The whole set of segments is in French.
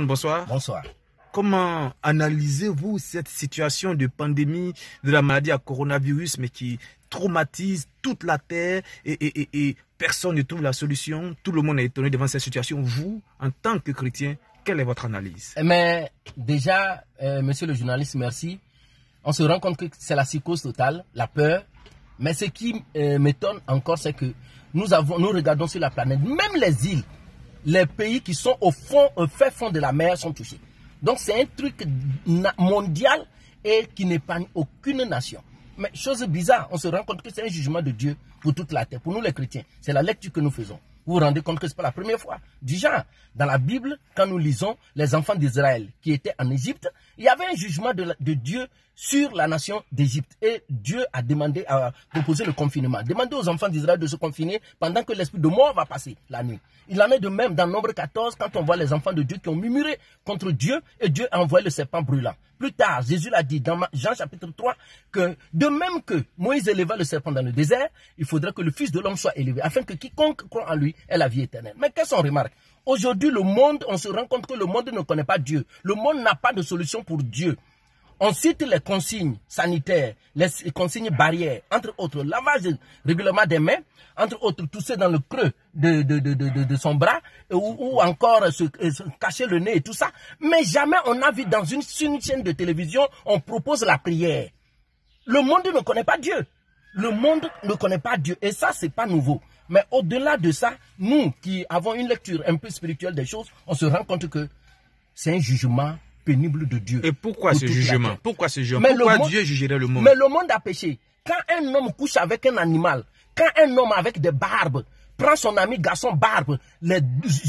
Bonsoir. Bonsoir. Comment analysez-vous cette situation de pandémie de la maladie à coronavirus, mais qui traumatise toute la Terre et, personne ne trouve la solution? Tout le monde est étonné devant cette situation. Vous, en tant que chrétien, quelle est votre analyse? Mais déjà, euh, monsieur le journaliste, merci. On se rend compte que c'est la psychose totale, la peur. Mais ce qui euh, m'étonne encore, c'est que nous, avons, nous regardons sur la planète, même les îles, les pays qui sont au fond, au fait fond de la mer sont touchés. Donc c'est un truc mondial et qui n'épargne aucune nation. Mais chose bizarre, on se rend compte que c'est un jugement de Dieu pour toute la terre, pour nous les chrétiens. C'est la lecture que nous faisons. Vous vous rendez compte que ce n'est pas la première fois. Déjà, dans la Bible, quand nous lisons les enfants d'Israël qui étaient en Égypte, il y avait un jugement de, Dieu sur la nation d'Égypte. Et Dieu a demandé, à proposer le confinement. Demandez aux enfants d'Israël de se confiner pendant que l'esprit de mort va passer la nuit. Il en est de même dans Nombre 14 quand on voit les enfants de Dieu qui ont murmuré contre Dieu et Dieu a envoyé le serpent brûlant. Plus tard, Jésus l'a dit dans Jean chapitre 3 que de même que Moïse éleva le serpent dans le désert, il faudrait que le Fils de l'homme soit élevé afin que quiconque croit en lui ait la vie éternelle. Mais qu'est-ce qu'on remarque Aujourd'hui, le monde, on se rend compte que le monde ne connaît pas Dieu. Le monde n'a pas de solution pour Dieu. On cite les consignes sanitaires, les consignes barrières, entre autres, lavage régulièrement des mains, entre autres, tousser dans le creux de, son bras, ou, encore se, cacher le nez et tout ça. Mais jamais on a vu dans une, une chaîne de télévision, on propose la prière. Le monde ne connaît pas Dieu. Le monde ne connaît pas Dieu. Et ça, c'est pas nouveau. Mais au-delà de ça, nous qui avons une lecture un peu spirituelle des choses, on se rend compte que c'est un jugement pénible de Dieu. Et pourquoi ce jugement Pourquoi ce jugement Pourquoi Dieu jugerait le monde Mais le monde a péché. Quand un homme couche avec un animal, quand un homme avec des barbes prend son ami garçon barbe, les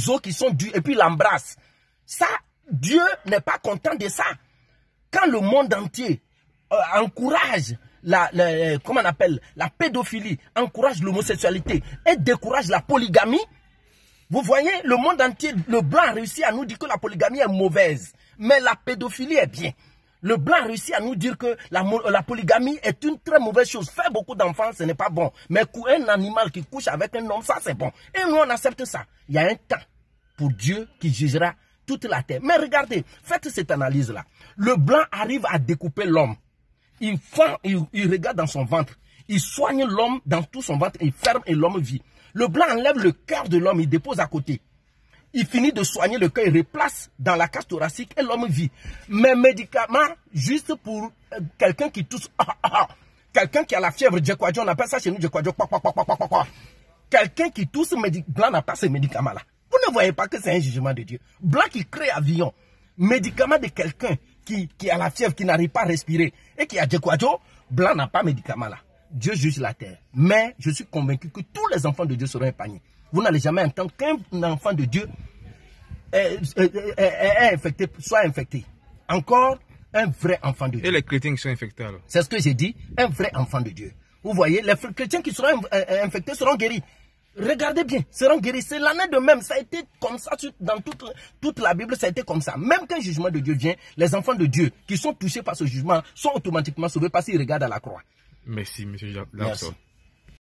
os qui sont dus et puis l'embrasse, ça, Dieu n'est pas content de ça. Quand le monde entier euh, encourage la, comment on appelle, la pédophilie, encourage l'homosexualité et décourage la polygamie, vous voyez, le monde entier, le blanc a réussi à nous dire que la polygamie est mauvaise, mais la pédophilie est bien. Le blanc a réussi à nous dire que la, polygamie est une très mauvaise chose. Faire beaucoup d'enfants, ce n'est pas bon. Mais un animal qui couche avec un homme, ça c'est bon. Et nous, on accepte ça. Il y a un temps pour Dieu qui jugera toute la terre. Mais regardez, faites cette analyse-là. Le blanc arrive à découper l'homme il, il, regarde dans son ventre. Il soigne l'homme dans tout son ventre, il ferme et l'homme vit. Le blanc enlève le cœur de l'homme, il dépose à côté. Il finit de soigner le cœur, il replace dans la cage thoracique et l'homme vit. Mais médicament, juste pour euh, quelqu'un qui tousse, ah, ah, ah, quelqu'un qui a la fièvre, on appelle ça chez nous Quelqu'un qui tousse, blanc n'a pas ce médicament-là. Vous ne voyez pas que c'est un jugement de Dieu. Blanc qui crée avion, médicament de quelqu'un qui, a la fièvre, qui n'arrive pas à respirer et qui a Djekwadjo, blanc n'a pas médicament là. Dieu juge la terre. Mais je suis convaincu que tous les enfants de Dieu seront épargnés. Vous n'allez jamais entendre qu'un enfant de Dieu est, infecté, soit infecté. Encore un vrai enfant de Dieu. Et les chrétiens qui sont infectés alors? C'est ce que j'ai dit, un vrai enfant de Dieu. Vous voyez, les chrétiens qui seront infectés seront guéris. Regardez bien, seront guéris. C'est l'année de même. Ça a été comme ça dans toute, toute la Bible. Ça a été comme ça. Même qu'un jugement de Dieu vient, les enfants de Dieu qui sont touchés par ce jugement sont automatiquement sauvés parce qu'ils regardent à la croix. Merci, monsieur Merci.